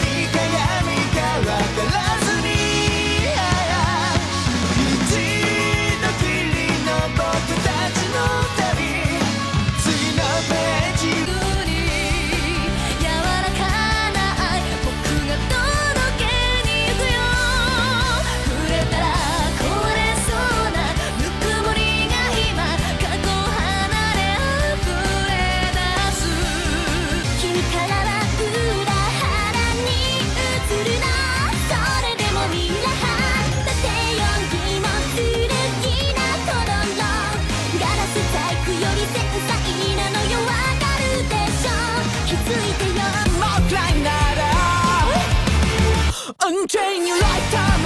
Marique. Unchain your lifetime